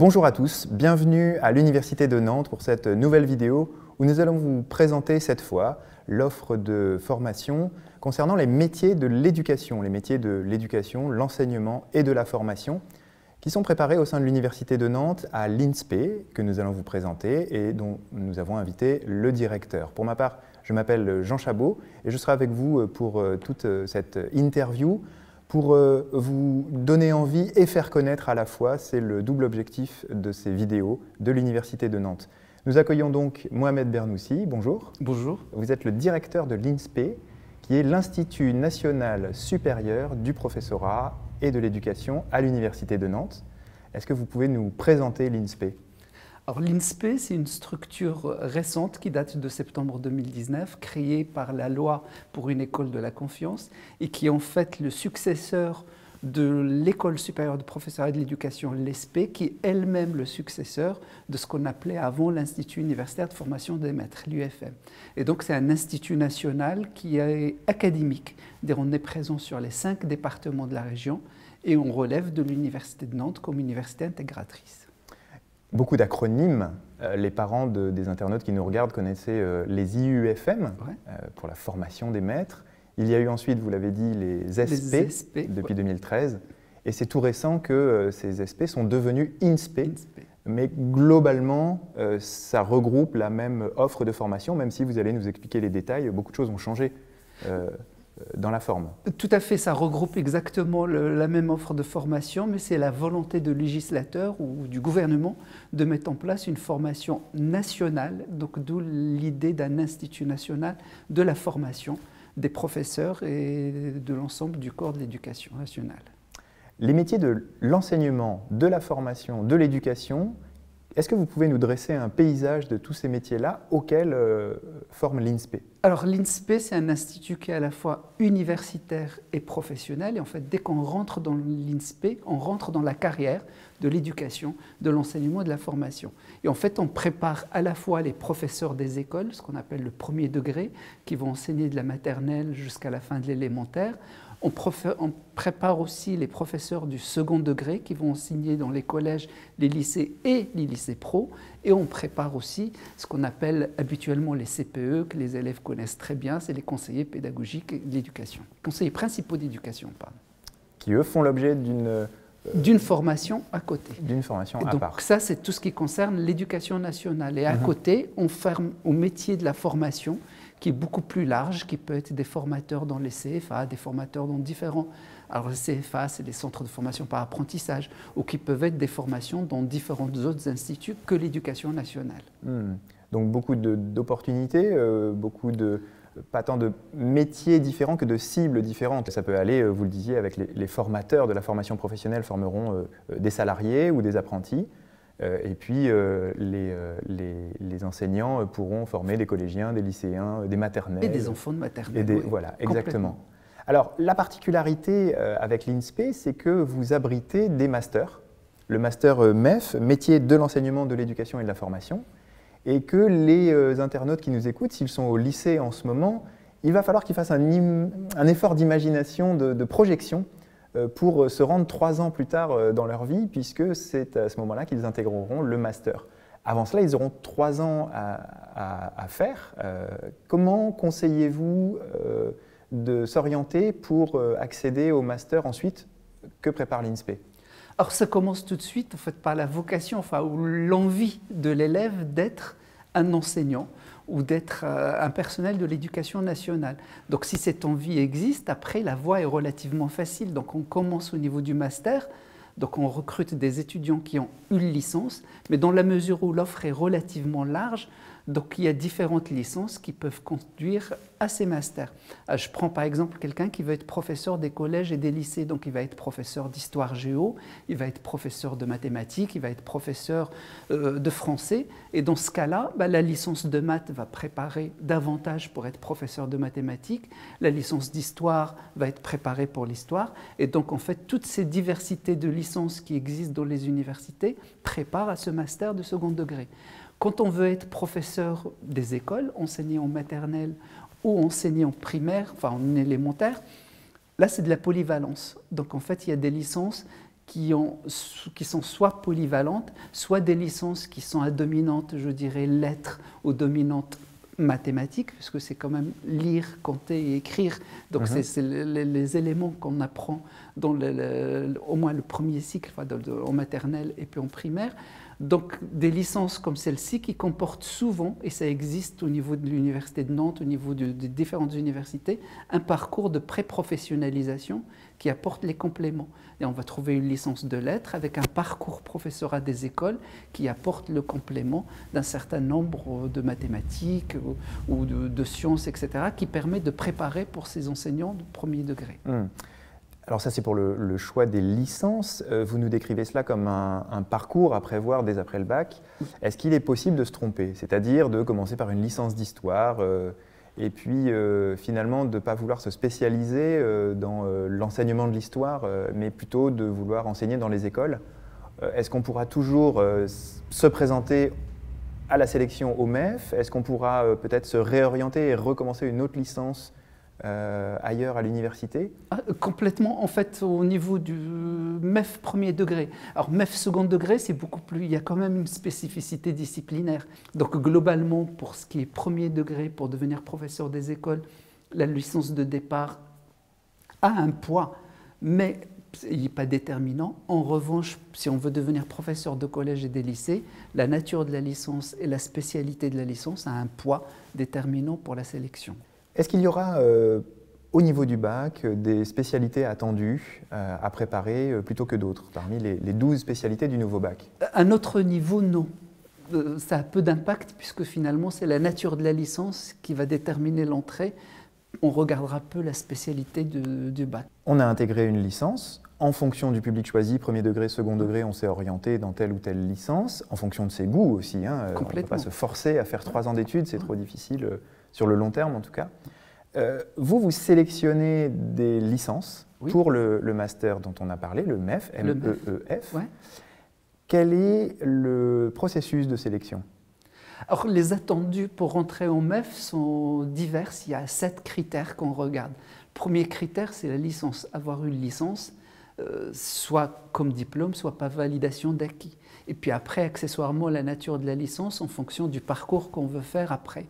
Bonjour à tous, bienvenue à l'Université de Nantes pour cette nouvelle vidéo où nous allons vous présenter cette fois l'offre de formation concernant les métiers de l'éducation, les métiers de l'éducation, l'enseignement et de la formation qui sont préparés au sein de l'Université de Nantes à l'INSPE que nous allons vous présenter et dont nous avons invité le directeur. Pour ma part, je m'appelle Jean Chabot et je serai avec vous pour euh, toute euh, cette interview pour euh, vous donner envie et faire connaître à la fois. C'est le double objectif de ces vidéos de l'Université de Nantes. Nous accueillons donc Mohamed Bernoussi. Bonjour. Bonjour. Vous êtes le directeur de l'INSPE, qui est l'Institut national supérieur du professorat et de l'éducation à l'Université de Nantes. Est-ce que vous pouvez nous présenter l'INSPE? l'INSPE, c'est une structure récente qui date de septembre 2019, créée par la loi pour une école de la confiance et qui est en fait le successeur de l'école supérieure de professeurs et de l'éducation, l'ESPE, qui est elle-même le successeur de ce qu'on appelait avant l'Institut universitaire de formation des maîtres, l'UFM. Et donc c'est un institut national qui est académique. On est présent sur les cinq départements de la région et on relève de l'Université de Nantes comme université intégratrice beaucoup d'acronymes. Euh, les parents des internautes qui nous regardent connaissaient euh, les IUFM euh, pour la formation des maîtres. Il y a eu ensuite, vous l'avez dit, les SP, depuis 2013. Et c'est tout récent que ces SP sont devenus INSPE. Mais globalement, ça regroupe la même offre de formation, même si vous allez nous expliquer les détails. Beaucoup de choses ont changé dans la forme. Tout à fait, ça regroupe exactement la même offre de formation, mais c'est la volonté de législateur ou du gouvernement de mettre en place une formation nationale, donc d'où l'idée d'un institut national de la formation des professeurs et de l'ensemble du corps de l'éducation nationale. Les métiers de l'enseignement, de la formation, de l'éducation, est-ce que vous pouvez nous dresser un paysage de tous ces métiers-là auxquels euh, forme l'INSPE? Alors l'INSPE, c'est un institut qui est à la fois universitaire et professionnel. Et en fait, dès qu'on rentre dans l'INSPE, on rentre dans la carrière de l'éducation, de l'enseignement et de la formation. Et en fait, on prépare à la fois les professeurs des écoles, ce qu'on appelle le premier degré, qui vont enseigner de la maternelle jusqu'à la fin de l'élémentaire. On, prépare aussi les professeurs du second degré qui vont enseigner dans les collèges, les lycées et les lycées pro. Et on prépare aussi ce qu'on appelle habituellement les CPE, que les élèves connaissent très bien, c'est les conseillers pédagogiques de l'éducation, conseillers principaux d'éducation, pardon. Qui eux font l'objet d'une euh, d'une formation à côté. D'une formation à donc, part. Ça, c'est tout ce qui concerne l'éducation nationale. Et à mhm. côté, on ferme au métier de la formation qui est beaucoup plus large, qui peut être des formateurs dans les CFA, des formateurs dans différents... Alors les CFA, c'est des centres de formation par apprentissage, ou qui peuvent être des formations dans différents autres instituts que l'éducation nationale. Hmm. Donc beaucoup d'opportunités, euh, beaucoup de pas tant de métiers différents que de cibles différentes. Ça peut aller, euh, vous le disiez, avec les, formateurs de la formation professionnelle formeront euh, des salariés ou des apprentis. Euh, et puis, euh, euh, les, enseignants pourront former des collégiens, des lycéens, des maternelles. Et des enfants de maternelle. Voilà, exactement. Alors, la particularité avec l'INSPE, c'est que vous abritez des masters. Le master MEF, métier de l'enseignement, de l'éducation et de la formation. Et que les internautes qui nous écoutent, s'ils sont au lycée en ce moment, il va falloir qu'ils fassent un, effort d'imagination, de projection pour se rendre trois ans plus tard euh, dans leur vie, puisque c'est à ce moment-là qu'ils intégreront le master. Avant cela, ils auront trois ans à, faire. Euh, comment conseillez-vous de s'orienter pour accéder au master ensuite? Que prépare l'INSPE Alors ça commence tout de suite en par la vocation, enfin, ou l'envie de l'élève d'être un enseignant ou d'être euh, un personnel de l'éducation nationale. Donc si cette envie existe, après la voie est relativement facile. Donc on commence au niveau du master, donc on recrute des étudiants qui ont une licence, mais dans la mesure où l'offre est relativement large, donc il y a différentes licences qui peuvent conduire à ces masters. Euh, je prends par exemple quelqu'un qui veut être professeur des collèges et des lycées, donc il va être professeur d'histoire géo, il va être professeur de mathématiques, il va être professeur euh, de français, et dans ce cas-là, bah, la licence de maths va préparer davantage pour être professeur de mathématiques, la licence d'histoire va être préparée pour l'histoire, et donc en fait toutes ces diversités de licences qui existent dans les universités préparent à ce master de second degré. Quand on veut être professeur des écoles, enseigner en maternelle ou enseigner en primaire, enfin en élémentaire, là c'est de la polyvalence. Donc en fait, il y a des licences qui, ont, qui sont soit polyvalentes, soit des licences qui sont à dominante, je dirais, lettres ou dominante mathématiques, puisque c'est quand même lire, compter et écrire. Donc, mhm. c'est les, éléments qu'on apprend dans au moins le premier cycle, enfin, en maternelle et puis en primaire. Donc des licences comme celle-ci qui comportent souvent, et ça existe au niveau de l'Université de Nantes, au niveau des différentes universités, un parcours de pré-professionnalisation qui apporte les compléments. Et on va trouver une licence de lettres avec un parcours professorat des écoles qui apporte le complément d'un certain nombre de mathématiques ou, de, sciences, etc., qui permet de préparer pour ces enseignants de premier degré. Mmh. Alors ça, c'est pour le, choix des licences. Euh, vous nous décrivez cela comme un, parcours à prévoir dès après le bac. Est-ce qu'il est possible de se tromper? C'est-à-dire de commencer par une licence d'histoire euh, et puis euh, finalement de ne pas vouloir se spécialiser dans l'enseignement de l'histoire, mais plutôt de vouloir enseigner dans les écoles? Est-ce qu'on pourra toujours se présenter à la sélection au MEF Est-ce qu'on pourra peut-être se réorienter et recommencer une autre licence euh, ailleurs à l'université ah, Complètement, en fait, au niveau du MEF premier degré. Alors, MEF second degré, c'est beaucoup plus. Il y a quand même une spécificité disciplinaire. Donc, globalement, pour ce qui est premier degré, pour devenir professeur des écoles, la licence de départ a un poids, mais il n'est pas déterminant. En revanche, si on veut devenir professeur de collège et des lycées, la nature de la licence et la spécialité de la licence a un poids déterminant pour la sélection. Est-ce qu'il y aura euh, au niveau du bac des spécialités attendues euh, à préparer euh, plutôt que d'autres, parmi les, les 12 spécialités du nouveau bac? À notre niveau, non. Ça a peu d'impact puisque finalement c'est la nature de la licence qui va déterminer l'entrée. On regardera peu la spécialité du bac. On a intégré une licence. En fonction du public choisi, premier degré, second degré, on s'est orienté dans telle ou telle licence, en fonction de ses goûts aussi. Hein. On ne peut pas se forcer à faire trois ans d'études, c'est trop difficile sur le long terme en tout cas. Euh, vous, vous sélectionnez des licences pour le, master dont on a parlé, le MEF, M-E-E-F. Quel est le processus de sélection? Alors, les attendus pour rentrer au MEF sont divers. Il y a sept critères qu'on regarde. Premier critère, c'est la licence. Avoir une licence, euh, soit comme diplôme, soit pas validation d'acquis. Et puis après, accessoirement, la nature de la licence en fonction du parcours qu'on veut faire après.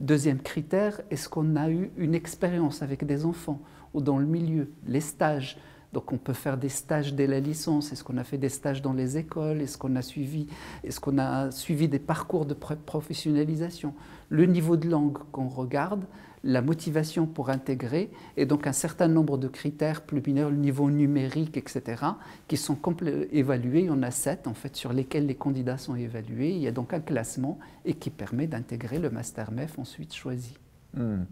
Deuxième critère, est-ce qu'on a eu une expérience avec des enfants ou dans le milieu Les stages? Donc on peut faire des stages dès la licence. Est-ce qu'on a fait des stages dans les écoles? Est-ce qu'on a suivi Est-ce qu'on a suivi des parcours de professionnalisation? Le niveau de langue qu'on regarde, la motivation pour intégrer, et donc un certain nombre de critères plus mineurs, le niveau numérique, etc., qui sont évalués. Il y en a sept, en fait, sur lesquels les candidats sont évalués. Il y a donc un classement et qui permet d'intégrer le Master MEF ensuite choisi. Hmm.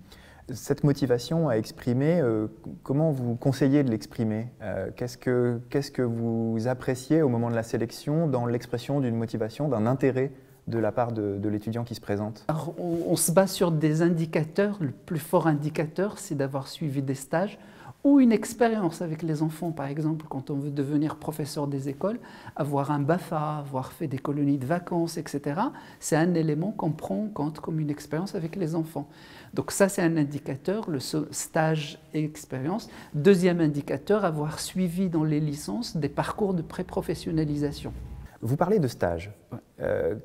Cette motivation à exprimer, euh, comment vous conseillez de l'exprimer? Euh, qu'est-ce, que, qu'est-ce que vous appréciez au moment de la sélection dans l'expression d'une motivation, d'un intérêt? De la part de, l'étudiant qui se présente on, se base sur des indicateurs. Le plus fort indicateur, c'est d'avoir suivi des stages ou une expérience avec les enfants, par exemple, quand on veut devenir professeur des écoles, avoir un BAFA, avoir fait des colonies de vacances, etc. C'est un élément qu'on prend en compte comme une expérience avec les enfants. Donc ça, c'est un indicateur, le stage et expérience. Deuxième indicateur, avoir suivi dans les licences des parcours de pré-professionnalisation. Vous parlez de stage. Euh,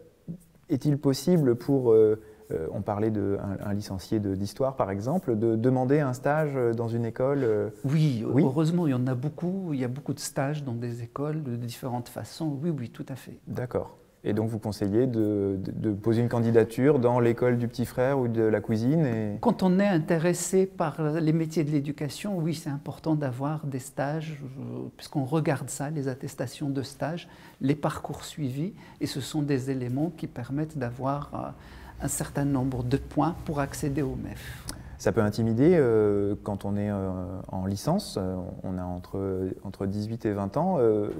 est-il possible pour, euh, euh, on parlait d'un un licencié d'histoire par exemple, de demander un stage dans une école euh? Oui, oui, heureusement, il y en a beaucoup. Il y a beaucoup de stages dans des écoles de différentes façons. Oui, oui, tout à fait. D'accord. Et donc vous conseillez de, poser une candidature dans l'école du petit frère ou de la cuisine. Quand on est intéressé par les métiers de l'éducation, oui, c'est important d'avoir des stages, euh, puisqu'on regarde ça, les attestations de stage, les parcours suivis, et ce sont des éléments qui permettent d'avoir euh, un certain nombre de points pour accéder au MEF. Ça peut intimider euh, quand on est euh, en licence, euh, on a entre, entre 18 et 20 ans.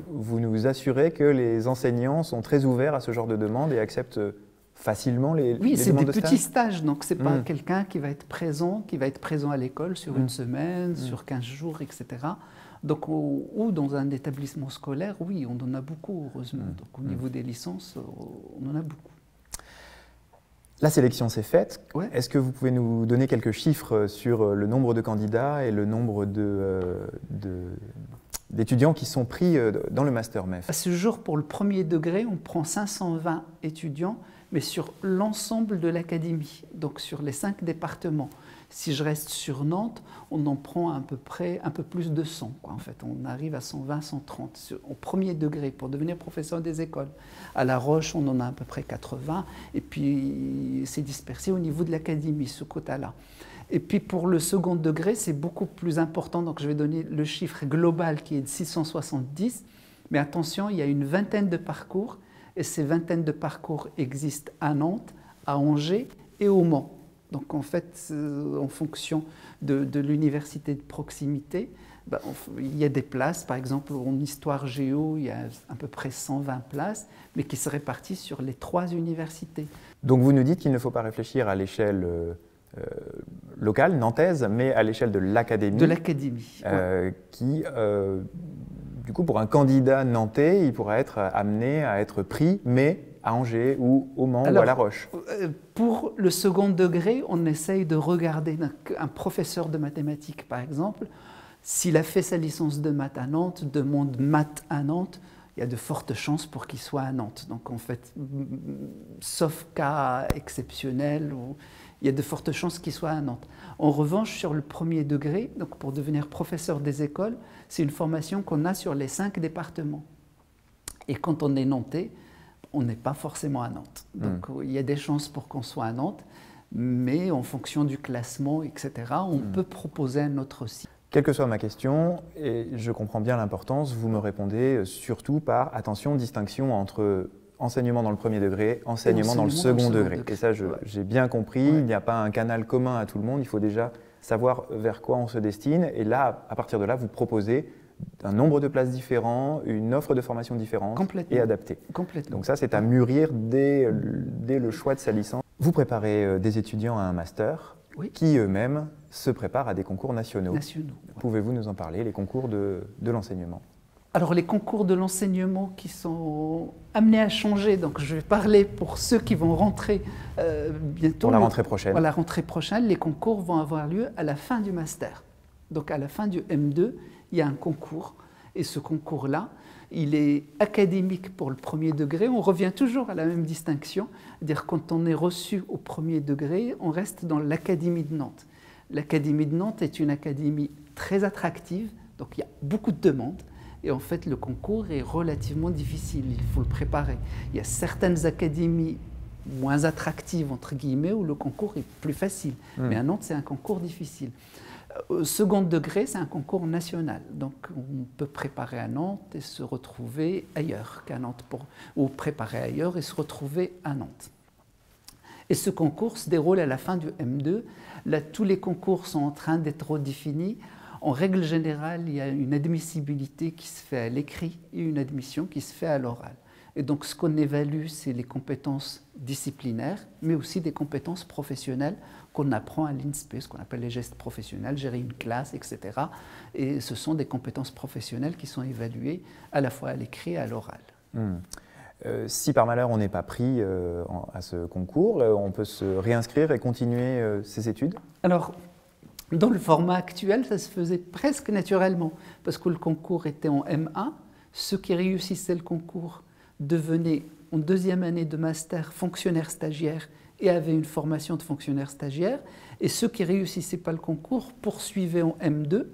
vous nous assurez que les enseignants sont très ouverts à ce genre de demandes et acceptent facilement les, oui, les demandes de stage Oui, c'est des petits stages, donc ce n'est pas hmm. quelqu'un qui va être présent, qui va être présent à l'école sur une hmm. semaine, hmm. sur 15 jours, etc. Donc, ou dans un établissement scolaire, oui, on en a beaucoup, heureusement. Donc au niveau des licences, on en a beaucoup. La sélection s'est faite. Est-ce que vous pouvez nous donner quelques chiffres sur euh, le nombre de candidats et le nombre de, euh, d'étudiants qui sont pris euh, dans le Master MEF? À ce jour, pour le premier degré, on prend 520 étudiants, mais sur l'ensemble de l'académie, donc sur les cinq départements. Si je reste sur Nantes, on en prend à peu près un peu plus de 100. En fait, on arrive à 120, 130 au premier degré pour devenir professeur des écoles. À La Roche, on en a à peu près 80, et puis c'est dispersé au niveau de l'académie, ce quota-là. Et puis pour le second degré, c'est beaucoup plus important. Donc je vais donner le chiffre global qui est de 670. Mais attention, il y a une vingtaine de parcours. Et ces vingtaines de parcours existent à Nantes, à Angers et au Mans. Donc en fait, euh, en fonction de, l'université de proximité, ben, il y a des places, par exemple en histoire géo, il y a à peu près 120 places, mais qui se répartissent sur les trois universités. Donc vous nous dites qu'il ne faut pas réfléchir à l'échelle euh, euh, locale, nantaise, mais à l'échelle de l'académie. De l'académie. Euh, qui, euh, du coup, pour un candidat nantais, il pourrait être amené à être pris, mais à Angers ou au Mans ou à La Roche Pour le second degré, on essaye de regarder un professeur de mathématiques, par exemple, s'il a fait sa licence de maths à Nantes, demande maths à Nantes, il y a de fortes chances pour qu'il soit à Nantes. Donc en fait, sauf cas exceptionnel, il y a de fortes chances qu'il soit à Nantes. En revanche, sur le premier degré, donc pour devenir professeur des écoles, c'est une formation qu'on a sur les cinq départements. Et quand on est nantais, on n'est pas forcément à Nantes. Hmm. Donc il y a des chances pour qu'on soit à Nantes, mais en fonction du classement, etc., on hmm. peut proposer un autre site. Quelle que soit ma question, et je comprends bien l'importance, vous me répondez surtout par attention, distinction entre enseignement dans le premier degré, enseignement, dans le second, degré. Et ça, j'ai bien compris, il n'y a pas un canal commun à tout le monde, il faut déjà savoir vers quoi on se destine. Et là, à partir de là, vous proposez un nombre de places différents, une offre de formation différente et adaptée. Complètement. Donc ça, c'est à mûrir dès, dès, le choix de sa licence. Vous préparez euh, des étudiants à un master qui eux-mêmes se préparent à des concours nationaux. Nationaux. Pouvez-vous nous en parler, les concours de, de l'enseignement? Alors les concours de l'enseignement qui sont amenés à changer, donc je vais parler pour ceux qui vont rentrer euh, bientôt. Pour la rentrée prochaine. Pour la rentrée prochaine, les concours vont avoir lieu à la fin du master. Donc à la fin du M2, il y a un concours. Et ce concours-là, il est académique pour le premier degré. On revient toujours à la même distinction, dire quand on est reçu au premier degré, on reste dans l'Académie de Nantes. L'Académie de Nantes est une académie très attractive, donc il y a beaucoup de demandes. Et en fait, le concours est relativement difficile, il faut le préparer. Il y a certaines académies moins attractives, entre guillemets, où le concours est plus facile. Hmm. Mais à Nantes, c'est un concours difficile. Au second degré, c'est un concours national. Donc, on peut préparer à Nantes et se retrouver ailleurs qu'à Nantes, ou préparer ailleurs et se retrouver à Nantes. Et ce concours se déroule à la fin du M2. Là, tous les concours sont en train d'être redéfinis. En règle générale, il y a une admissibilité qui se fait à l'écrit et une admission qui se fait à l'oral. Et donc ce qu'on évalue, c'est les compétences disciplinaires, mais aussi des compétences professionnelles qu'on apprend à l'INSPE, ce qu'on appelle les gestes professionnels, gérer une classe, etc. Et ce sont des compétences professionnelles qui sont évaluées à la fois à l'écrit et à l'oral. Hmm. Euh, si par malheur on n'est pas pris euh, à ce concours, euh, on peut se réinscrire et continuer ses études? Alors, dans le format actuel, ça se faisait presque naturellement, parce que le concours était en M1. Ceux qui réussissaient le concours devenaient en deuxième année de master fonctionnaires stagiaires et avaient une formation de fonctionnaire stagiaire. Et ceux qui réussissaient pas le concours poursuivaient en M2,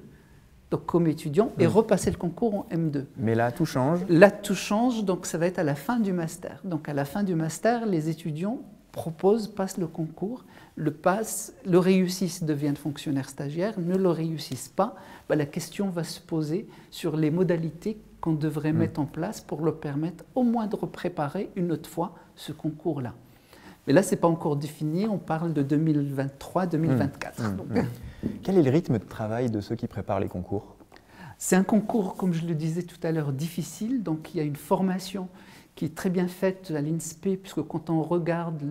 donc comme étudiants, et mmh. repassaient le concours en M2. Mais là, tout change Là, tout change, donc ça va être à la fin du master. Donc à la fin du master, les étudiants proposent, passent le concours, le passent, le réussissent, deviennent fonctionnaires stagiaires, ne le réussissent pas, bah, la question va se poser sur les modalités qu'on devrait mm. mettre en place pour leur permettre au moins de préparer une autre fois ce concours-là. Mais là, ce n'est pas encore défini, on parle de 2023-2024. Mm. Mm. Quel est le rythme de travail de ceux qui préparent les concours? C'est un concours, comme je le disais tout à l'heure, difficile, donc il y a une formation qui est très bien faite à l'INSPE, puisque quand on regarde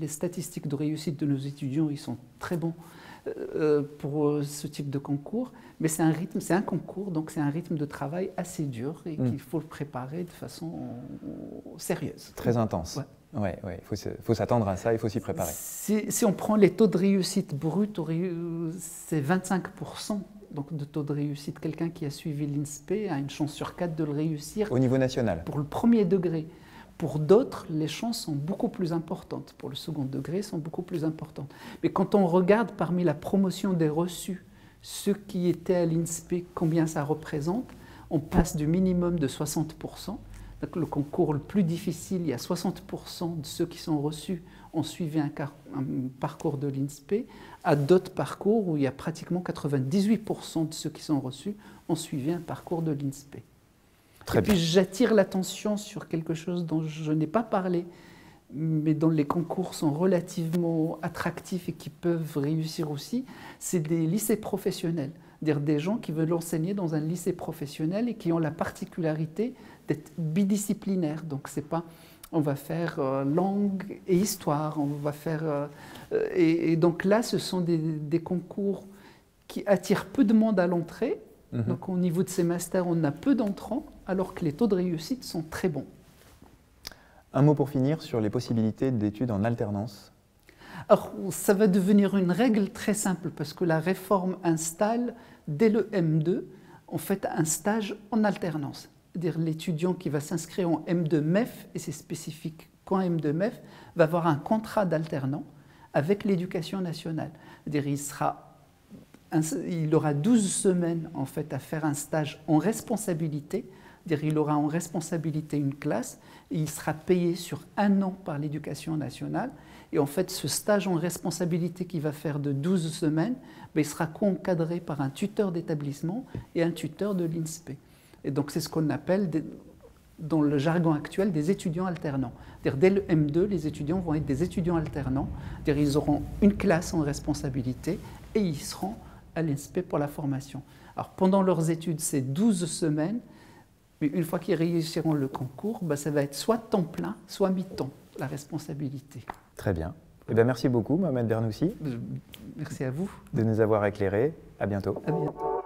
les statistiques de réussite de nos étudiants, ils sont très bons pour ce type de concours. Mais c'est un rythme, c'est un concours, donc c'est un rythme de travail assez dur et mm. qu'il faut le préparer de façon sérieuse. Très intense. Ouais. Ouais, il faut, s'attendre à ça, il faut s'y préparer. Si, si, on prend les taux de réussite brut, c'est 25% donc, de taux de réussite. Quelqu'un qui a suivi l'INSPE a une chance sur quatre de le réussir. Au niveau national Pour le premier degré. Pour d'autres, les chances sont beaucoup plus importantes. Pour le second degré, sont beaucoup plus importantes. Mais quand on regarde parmi la promotion des reçus, ceux qui étaient à l'INSPE, combien ça représente, on passe du minimum de 60%. Donc le concours le plus difficile, il y a 60% de ceux qui sont reçus ont suivi un, parcours de l'INSPE, à d'autres parcours où il y a pratiquement 98% de ceux qui sont reçus ont suivi un parcours de l'INSPE. Et puis j'attire l'attention sur quelque chose dont je n'ai pas parlé, mais dont les concours sont relativement attractifs et qui peuvent réussir aussi, c'est des lycées professionnels. Dire des gens qui veulent enseigner dans un lycée professionnel et qui ont la particularité d'être bidisciplinaires. Donc c'est pas on va faire euh, langue et histoire, on va faire euh, et, donc là ce sont des, concours qui attirent peu de monde à l'entrée. Mhm. Donc au niveau de ces masters, on a peu d'entrants, alors que les taux de réussite sont très bons. Un mot pour finir sur les possibilités d'études en alternance. Alors, ça va devenir une règle très simple parce que la réforme installe, dès le M2, en fait un stage en alternance. C'est-à-dire l'étudiant qui va s'inscrire en M2 MEF, et c'est spécifique qu'en M2 MEF, va avoir un contrat d'alternant avec l'éducation nationale. C'est-à-dire il, sera, il aura 12 semaines en fait à faire un stage en responsabilité il aura en responsabilité une classe et il sera payé sur un an par l'éducation nationale. Et en fait, ce stage en responsabilité qu'il va faire de 12 semaines, ben, il sera co-encadré par un tuteur d'établissement et un tuteur de l'INSPE. Et donc, c'est ce qu'on appelle, dans le jargon actuel, des étudiants alternants. Dès le M2, les étudiants vont être des étudiants alternants. Ils auront une classe en responsabilité et ils seront à l'INSPE pour la formation. Alors, pendant leurs études, c'est 12 semaines. Mais une fois qu'ils réussiront le concours, bah, ça va être soit temps plein, soit mi-temps, la responsabilité. Très bien. Eh bien merci beaucoup, Mohamed Bernoussi. Merci à vous. De nous avoir éclairés. À bientôt. À bientôt.